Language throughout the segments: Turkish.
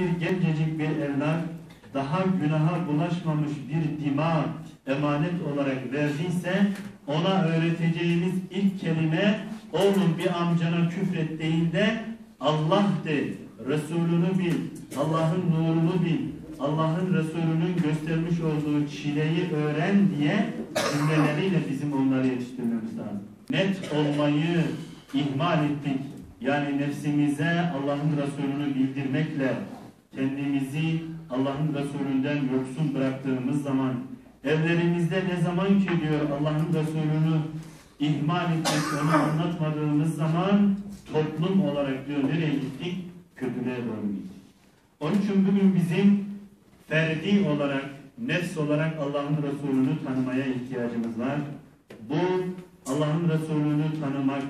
bir gencecik bir evlat daha günaha bulaşmamış bir dima emanet olarak verdiyse ona öğreteceğimiz ilk kelime oğlum bir amcana küfret değil de Allah de, Resulünü bil, Allah'ın nurunu bil, Allah'ın Resulü'nün göstermiş olduğu çileyi öğren diye cümleleriyle bizim onları yetiştirmemiz lazım. Net olmayı ihmal ettik. Yani nefsimize Allah'ın Resulü'nü bildirmekle kendimizi Allah'ın Resulü'nden yoksun bıraktığımız zaman evlerimizde ne zaman ki diyor Allah'ın Resulü'nü ihmal etmek, onu anlatmadığımız zaman toplum olarak diyor nereye gittik? Kötülüğe doğru gittik. Onun için bugün bizim ferdi olarak, nefs olarak Allah'ın Resulü'nü tanımaya ihtiyacımız var. Bu Allah'ın Resulü'nü tanımak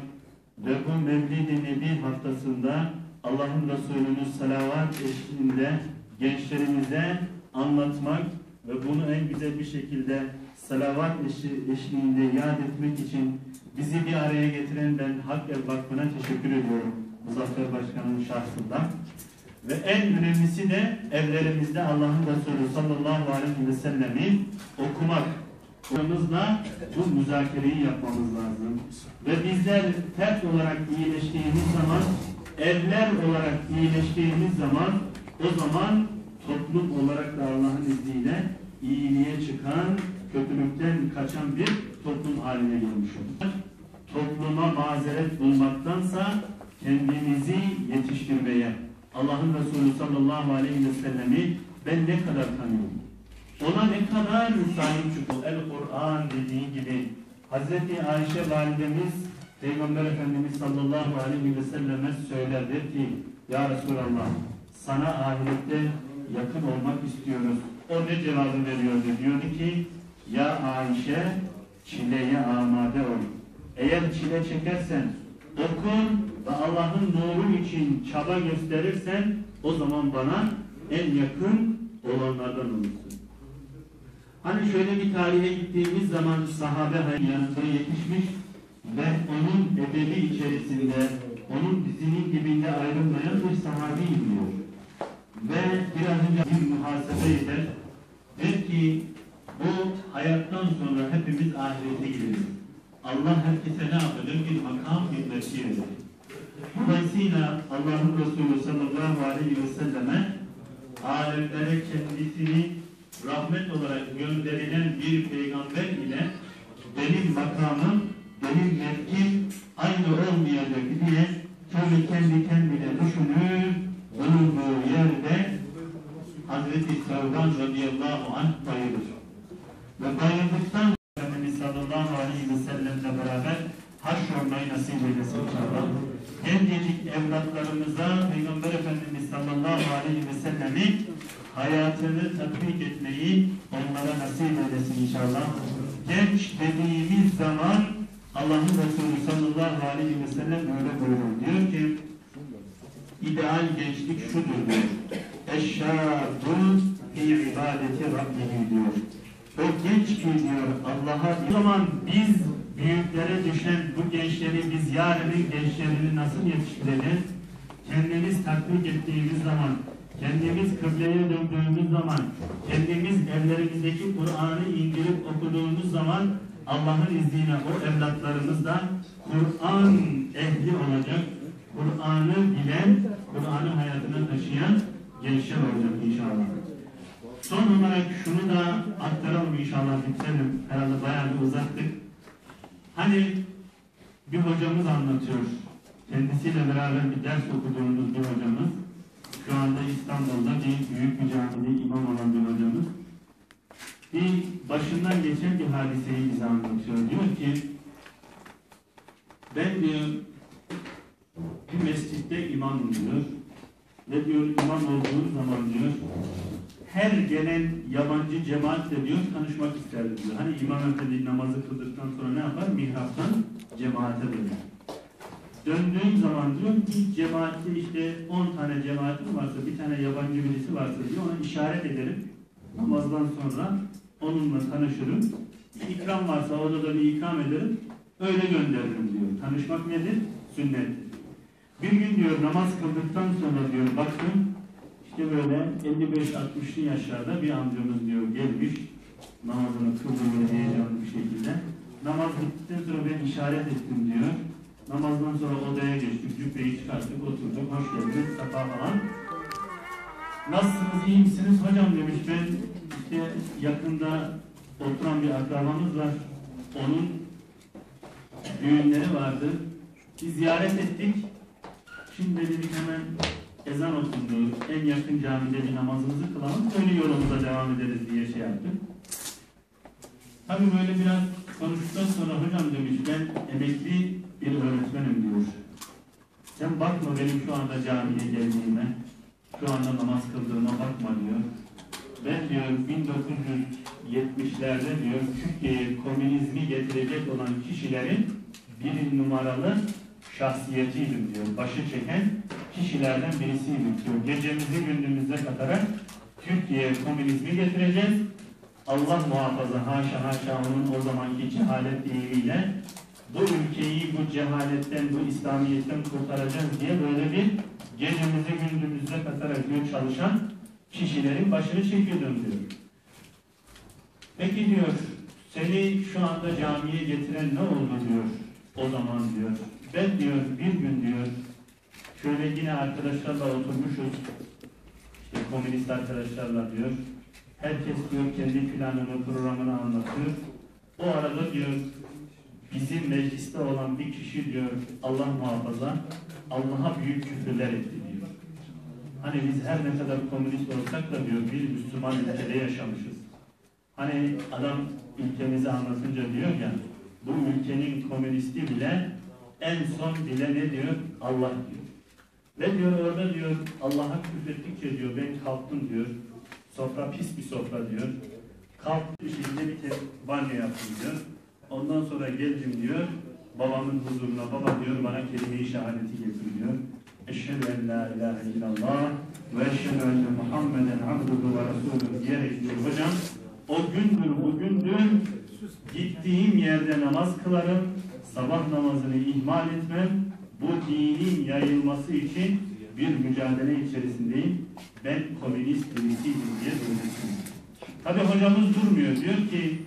ve bu Mevlid-i Nebi haftasında Allah'ın Resulü'nü salavat eşliğinde gençlerimize anlatmak ve bunu en güzel bir şekilde salavat eşi, eşliğinde yad etmek için bizi bir araya getiren ben Hak Ev Vakfı'na teşekkür ediyorum. Muzaffer Başkan'ın şahsından. Ve en önemlisi de evlerimizde Allah'ın Resulü sallallahu aleyhi ve sellemi okumak. Okumamızla bu müzakereyi yapmamız lazım. Ve bizler fert olarak iyileştiğimiz zaman, evler olarak iyileştiğimiz zaman, o zaman toplum olarak da Allah'ın izniyle iyiliğe çıkan, kötülükten kaçan bir toplum haline gelmiş olur. Topluma mazeret bulmaktansa kendimizi yetiştirmeye, Allah'ın Resulü sallallahu aleyhi ve sellemi ben ne kadar tanıyorum? Ona ne kadar sahip çıkıyor? El-Kur'an dediği gibi Hazreti Ayşe validemiz Peygamber Efendimiz sallallahu aleyhi ve selleme söylerdir ki Ya Resulallah sana ahirette yakın olmak istiyoruz. O ne cevabı veriyordu? Diyordu ki Ya Ayşe çileye amade ol. Eğer çile çekersen okun ve Allah'ın nuru için çaba gösterirsen o zaman bana en yakın olanlardan olursun. Hani şöyle bir tarihe gittiğimiz zaman sahabe yanında yetişmiş ve onun edebi içerisinde onun dizinin dibinde ayrılmayan bir sahabi diyor. Ve biraz önce bir muhasebe eder. Der ki bu hayattan sonra hepimiz ahirete gideriz. Allah herkese ne yapacak? Bir makam, bir mevki verir. Dolayısıyla Allah'ın Resulü sallallahu aleyhi ve selleme alemlere kendisini rahmet olarak gönderilen bir peygamber ile benim makamım, benim mevkim aynı olmayacak diye şöyle kendi kendine düşünür, bulunduğu yerde Hazreti Sevdan radıyallahu anh bayılır. Ve bayıldıktan Efendimiz sallallahu aleyhi ve sellemle beraber haşrolmayı nasip eylesin inşallah. Gencecik evlatlarımıza Peygamber Efendimiz sallallahu aleyhi ve sellemi hayatını tatbik etmeyi onlara nasip eylesin inşallah. Genç dediğimiz zaman Allah'ın Resulü sallallahu aleyhi ve sellem öyle buyuruyor. Diyor ki ideal gençlik şudur diyor. Eşşâdun fi ibadeti Rabbihi diyor. O genç ki diyor Allah'a o zaman biz büyüklere düşen bu gençleri biz yarının gençlerini nasıl yetiştirelim? Kendimiz tatbik ettiğimiz zaman kendimiz kıbleye döndüğümüz zaman, kendimiz evlerimizdeki Kur'an'ı indirip okuduğumuz zaman Allah'ın izniyle o evlatlarımız da Kur'an ehli olacak, Kur'an'ı bilen, Kur'an'ı hayatına taşıyan gençler olacak inşallah. Son olarak şunu da aktaralım inşallah bitirelim. Herhalde bayağı bir uzattık. Hani bir hocamız anlatıyor. Kendisiyle beraber bir ders okuduğumuz bir hocamız. Şu anda İstanbul'da bir büyük bir camide imam olan bir hocamız. Bir başından geçen bir hadiseyi bize anlatıyor. Diyor ki ben diyor bir mescitte imamım diyor. Ve diyor imam olduğu zaman diyor her gelen yabancı cemaatle diyor tanışmak isterdi diyor. Hani imam efendi namazı kıldıktan sonra ne yapar? Mihraptan cemaate döner. Döndüğüm zaman diyor bir cemaatte işte 10 tane cemaatim varsa bir tane yabancı birisi varsa diyor ona işaret ederim. Namazdan sonra onunla tanışırım. İkram varsa orada da bir ikram ederim. Öyle gönderirim diyor. Tanışmak nedir? Sünnet. Bir gün diyor namaz kıldıktan sonra diyor baktım İşte böyle 55-60'lı yaşlarda bir amcamız diyor gelmiş namazını kıldı böyle heyecanlı bir şekilde. Namaz bittikten sonra ben işaret ettim diyor. Namazdan sonra odaya geçtik, cübbeyi çıkarttık, oturduk, hoş geldiniz, safa falan. Nasılsınız, iyi misiniz hocam demiş ben işte yakında oturan bir akrabamız var. Onun düğünleri vardı. Bir ziyaret ettik. Şimdi dedik hemen ezan okundu. En yakın camide bir namazımızı kılalım. Öyle yolumuza devam ederiz diye şey yaptık. Tabii böyle biraz konuştuktan sonra hocam demiş ben emekli bir öğretmenim diyor. Sen bakma benim şu anda camiye geldiğime, şu anda namaz kıldığıma bakma diyor. Ben diyor 1970'lerde diyor Türkiye'ye komünizmi getirecek olan kişilerin bir numaralı şahsiyetiydim diyor. Başı çeken kişilerden birisiydim diyor. Gecemizi gündüzümüze katarak Türkiye'ye komünizmi getireceğiz. Allah muhafaza haşa haşa onun o zamanki cehalet deyimiyle bu ülkeyi bu cehaletten, bu İslamiyet'ten kurtaracağız diye böyle bir gecemizi gündüzümüze katarak diyor çalışan kişilerin başını çekiyordum diyor. Peki diyor, seni şu anda camiye getiren ne oldu diyor o zaman diyor. Ben diyor bir gün diyor şöyle yine arkadaşlarla oturmuşuz. İşte komünist arkadaşlarla diyor. Herkes diyor kendi planını, programını anlatıyor. O arada diyor bizim mecliste olan bir kişi diyor Allah muhafaza Allah'a büyük küfürler etti diyor. Hani biz her ne kadar komünist olsak da diyor bir Müslüman ülkede yaşamışız. Hani adam ülkemizi anlatınca diyor ya bu ülkenin komünisti bile en son bile ne diyor? Allah diyor. Ve diyor orada diyor Allah'a küfrettikçe diyor ben kalktım diyor. Sofra pis bir sofra diyor. Kalktım şekilde bir kez banyo yaptım diyor. Ondan sonra geldim diyor. Babamın huzuruna baba diyor bana kelime-i şehadeti getir diyor. Eşhedü en la ilahe illallah ve eşhedü enne Muhammeden abduhu ve resulü diyerek diyor hocam o gündür bugündür gittiğim yerde namaz kılarım, sabah namazını ihmal etmem, bu dinin yayılması için bir mücadele içerisindeyim. Ben komünist birisiydim diye söylesin. Tabi hocamız durmuyor. Diyor ki,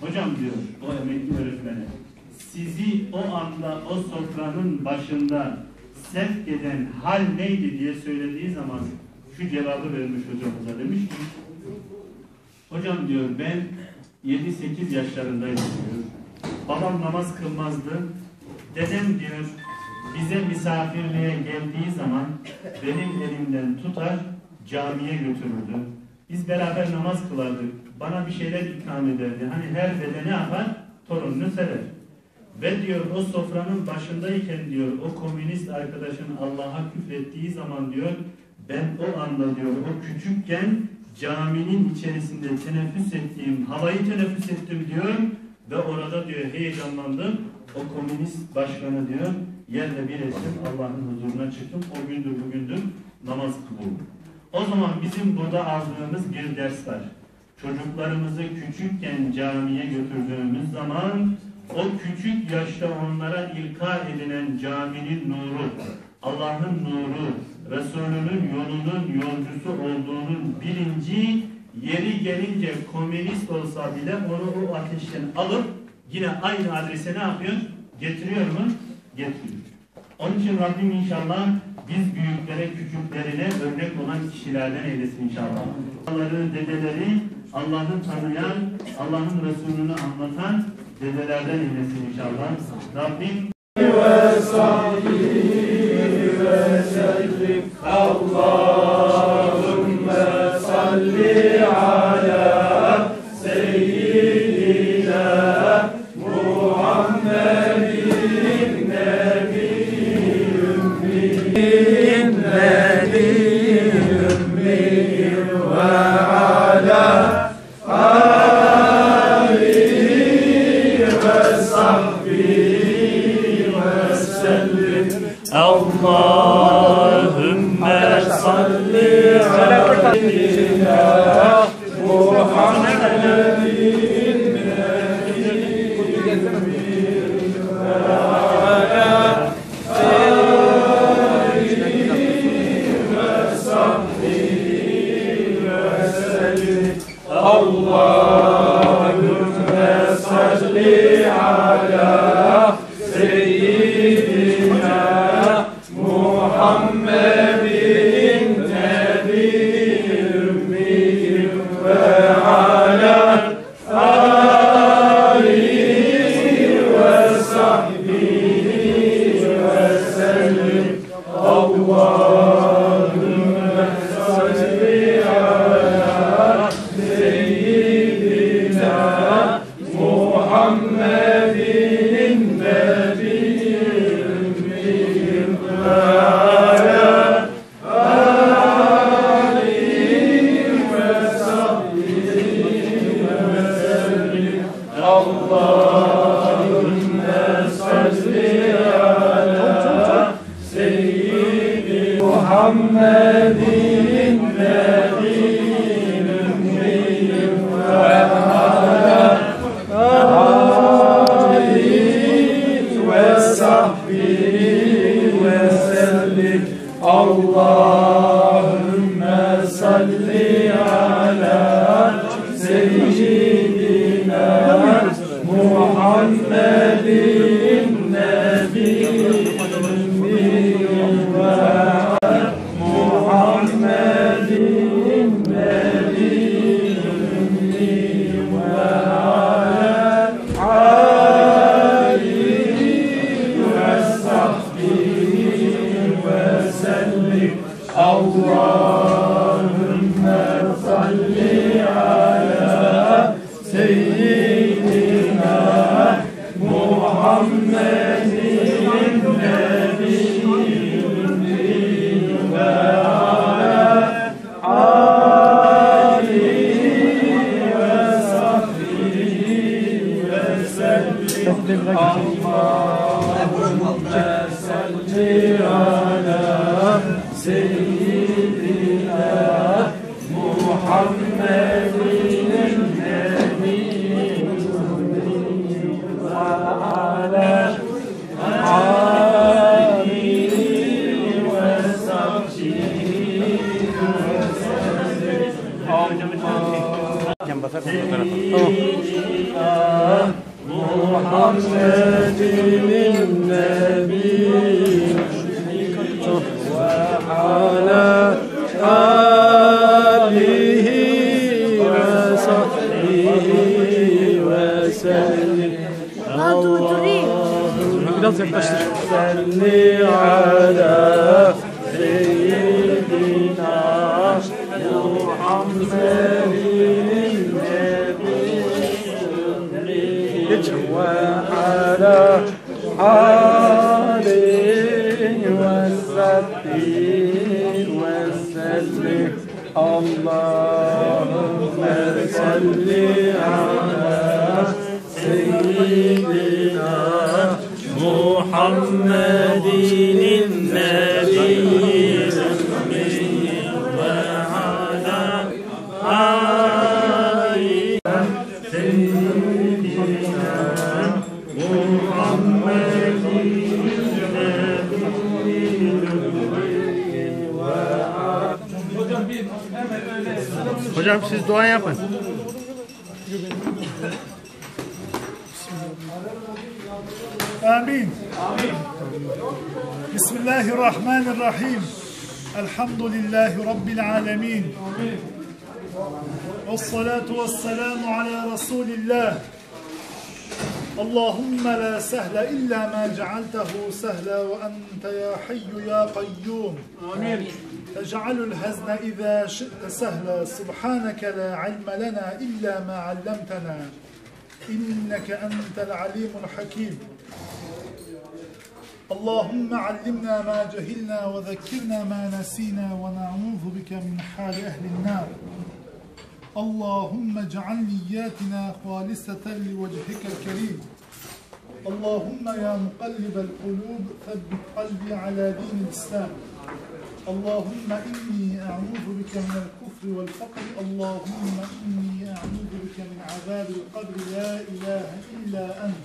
hocam diyor o emekli öğretmene, sizi o anda o sofranın başında sevk eden hal neydi diye söylediği zaman şu cevabı vermiş hocamıza demiş ki, hocam diyor ben 7-8 yaşlarındaydım diyor. Babam namaz kılmazdı. Dedem diyor bize misafirliğe geldiği zaman benim elimden tutar camiye götürürdü. Biz beraber namaz kılardık. Bana bir şeyler ikram ederdi. Hani her dede ne yapar? Torununu sever. Ve diyor o sofranın başındayken diyor o komünist arkadaşın Allah'a küfrettiği zaman diyor ben o anda diyor o küçükken caminin içerisinde teneffüs ettiğim havayı teneffüs ettim diyor ve orada diyor heyecanlandım. O komünist başkanı diyor yerle bir ettim Allah'ın huzuruna çıktım. O gündür bugündür namaz kılıyorum. O zaman bizim burada aldığımız bir ders var. Çocuklarımızı küçükken camiye götürdüğümüz zaman o küçük yaşta onlara ilka edilen caminin nuru, Allah'ın nuru, Resulünün yolunun yolcusu olduğunun bilinci yeri gelince komünist olsa bile onu o ateşten alıp yine aynı adrese ne yapıyor? Getiriyor mu? Getiriyor. Onun için Rabbim inşallah biz büyüklere, küçüklerine örnek olan kişilerden eylesin inşallah. Babaları, dedeleri Allah'ı tanıyan, Allah'ın Resulünü anlatan dedelerden eylesin inşallah. Rabbim ve sahbihi ve Allahümme 감 Allah. Amen. Rabbi ve sellih Allahümme salli ala seyyidina Muhammedin. آمين. بسم الله الرحمن الرحيم. الحمد لله رب العالمين. والصلاة والسلام على رسول الله. اللهم لا سهل إلا ما جعلته سهلا وأنت يا حي يا قيوم. آمين. تجعل الهزن إذا شئت سهلا. سبحانك لا علم لنا إلا ما علمتنا. إنك أنت العليم الحكيم. اللهم علمنا ما جهلنا وذكرنا ما نسينا ونعوذ بك من حال أهل النار. اللهم اجعل نياتنا خالصة لوجهك الكريم. اللهم يا مقلب القلوب ثبت قلبي على دين الإسلام. اللهم إني أعوذ بك من الكفر والفقر. اللهم إني أعوذ بك من عذاب القبر. لا إله إلا أنت.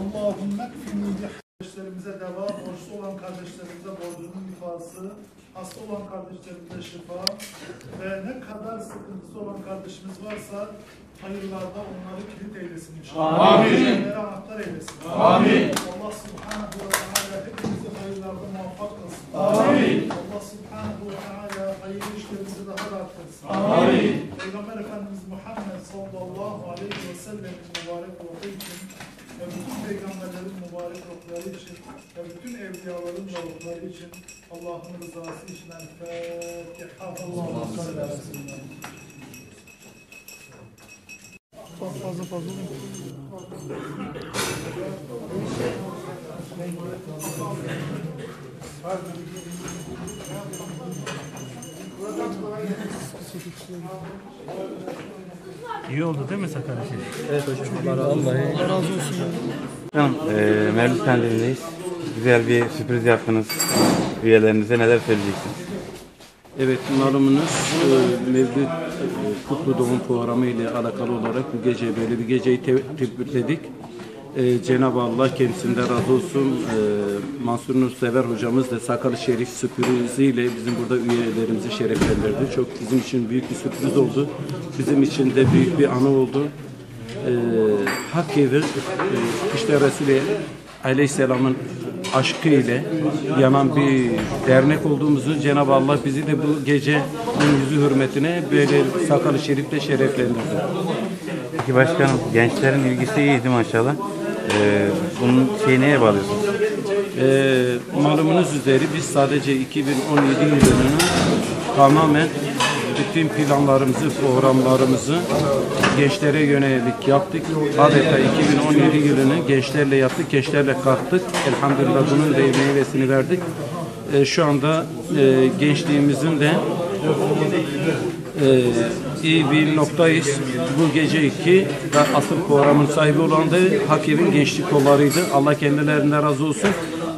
Allahümme ekfini kardeşlerimize deva, borçlu olan kardeşlerimize borcunun ifası, hasta olan kardeşlerimize şifa ve ne kadar sıkıntısı olan kardeşimiz varsa hayırlarda onları kilit eylesin inşallah. Amin. Onlara anahtar eylesin. Amin. Allah subhanahu ve teala hepimizi hayırlarda muvaffak kılsın. Amin. Allah subhanahu ve teala hayırlı işlerimizi daha da arttırsın. Amin. Peygamber Efendimiz Muhammed sallallahu aleyhi ve sellem'in mübarek ruhu için ve bütün peygamberlerin mübarek ruhları için ve bütün evliyaların da ruhları için Allah'ın rızası için El Fatiha. Allah'ın ala seyyidina. Fazla fazla. İyi oldu değil mi Sakarya Şerif? Canım, e, Mevlüt Kandili'ndeyiz. Güzel bir sürpriz yaptınız. üyelerinize neler söyleyeceksiniz? Evet, malumunuz e, Mevlüt e, Kutlu Doğum Programı ile alakalı olarak bu gece böyle bir geceyi te- tebrik E, Cenab-ı Allah kendisinden razı olsun. E, Mansur Nursever hocamız da Sakalı Şerif sürpriziyle bizim burada üyelerimizi şereflendirdi. Çok bizim için büyük bir sürpriz oldu. Bizim için de büyük bir anı oldu. E, hak evi e, işte Resulü Aleyhisselam'ın aşkı ile yanan bir dernek olduğumuzu Cenab-ı Allah bizi de bu gecenin yüzü hürmetine böyle sakalı şerifle şereflendirdi. Peki başkanım gençlerin ilgisi iyiydi maşallah. Ee, bunun şeyi neye bağlıyorsunuz? Ee, malumunuz üzere biz sadece 2017 yılını tamamen bütün planlarımızı, programlarımızı gençlere yönelik yaptık. Adeta 2017 yılını gençlerle yaptık, gençlerle kalktık. Elhamdülillah bunun da meyvesini verdik. Ee, şu anda e, gençliğimizin de e, iyi bir noktayız. Bu gece iki ve asıl programın sahibi olan da Hakim'in gençlik kollarıydı. Allah kendilerinden razı olsun.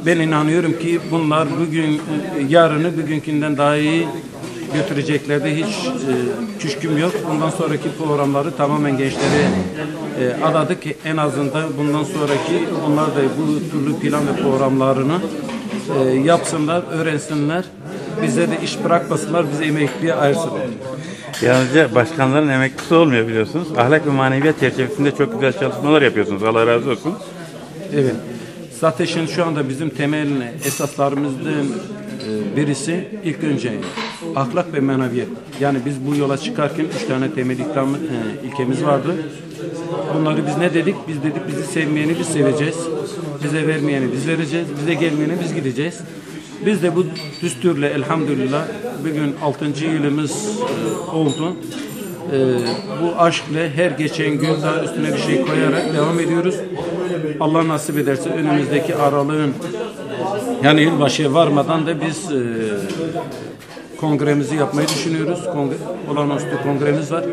Ben inanıyorum ki bunlar bugün yarını bugünkünden daha iyi götüreceklerdi. Hiç e, küşküm yok. Bundan sonraki programları tamamen gençlere e, adadık. En azından bundan sonraki onlar da bu türlü plan ve programlarını e, yapsınlar, öğrensinler. Bize de iş bırakmasınlar, bizi emekliye ayırsınlar. Yalnızca başkanların emeklisi olmuyor biliyorsunuz. Ahlak ve maneviyat çerçevesinde çok güzel çalışmalar yapıyorsunuz. Allah razı olsun. Evet. Zaten şu anda bizim temel esaslarımızdan e, birisi ilk önce ahlak ve maneviyat. Yani biz bu yola çıkarken üç tane temel ikram, e, ilkemiz vardı. Bunları biz ne dedik? Biz dedik bizi sevmeyeni biz seveceğiz. Bize vermeyeni biz vereceğiz. Bize gelmeyeni biz gideceğiz. Biz de bu düsturla elhamdülillah bugün 6. yılımız e, oldu. E, bu aşkla her geçen gün daha üstüne bir şey koyarak devam ediyoruz. Allah nasip ederse önümüzdeki aralığın yani yılbaşıya varmadan da biz e, kongremizi yapmayı düşünüyoruz. Kongre, olağanüstü kongremiz var.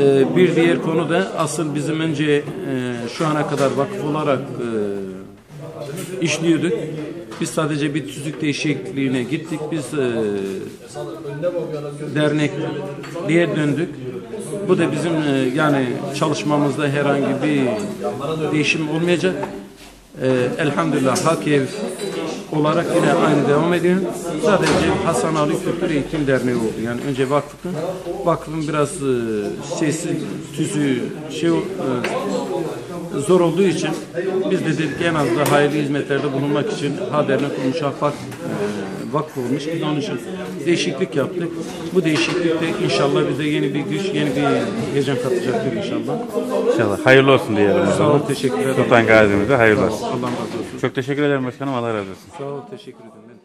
E, bir diğer konu da asıl bizim önce e, şu ana kadar vakıf olarak e, işliyorduk. Biz sadece bir tüzük değişikliğine gittik. Biz e, dernekliğe döndük. Bu da bizim e, yani çalışmamızda herhangi bir değişim olmayacak. E, elhamdülillah Hakiyev olarak yine aynı devam ediyor. Sadece Hasan Ali Kültür Eğitim Derneği oldu. Yani önce vakfın, vakfın biraz e, şeysi, tüzü, şey, e, zor olduğu için biz de dedik en az da hayırlı hizmetlerde bulunmak için ha dernek kurmuş, ha vak, e, olmuş. Biz onun için değişiklik yaptık. Bu değişiklikte inşallah bize yeni bir güç, yeni bir heyecan katacaktır inşallah. İnşallah. Hayırlı olsun diyelim Sağ zaman. ol, teşekkür ederim. Sultan Gazi'mize hayırlı olsun. Allah razı olsun. Çok teşekkür ederim başkanım. Allah razı olsun. Sağ ol, teşekkür ederim.